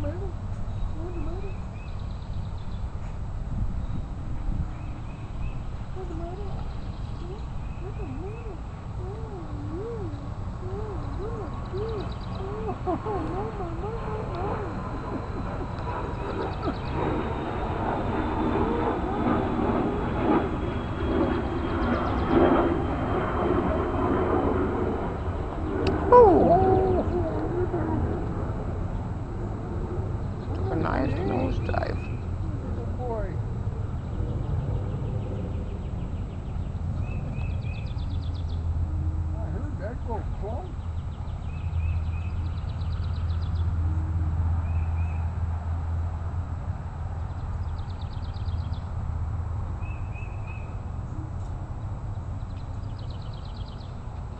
matter? What's the matter? What's the matter? What's the matter? Oh, you. Oh, you. You. Oh, no, no, no, no, no. Go.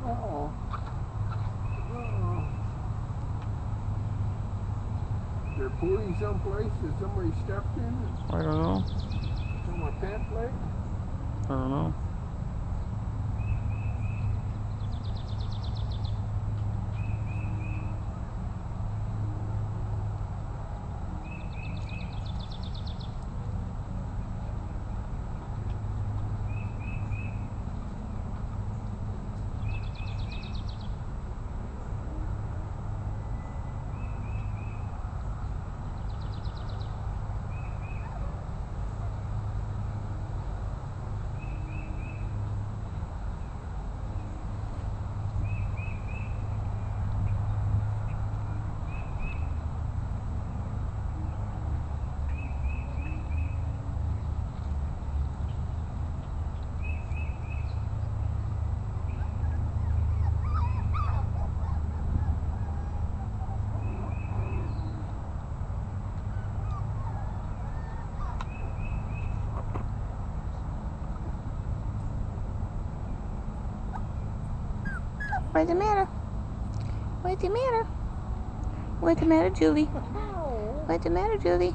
Uh-oh. Uh-oh. They're pooling someplace that somebody stepped in? I don't know. Someone pant leg? I don't know. What's the matter? What's the matter? What's the matter, Julie? What's the matter, Julie?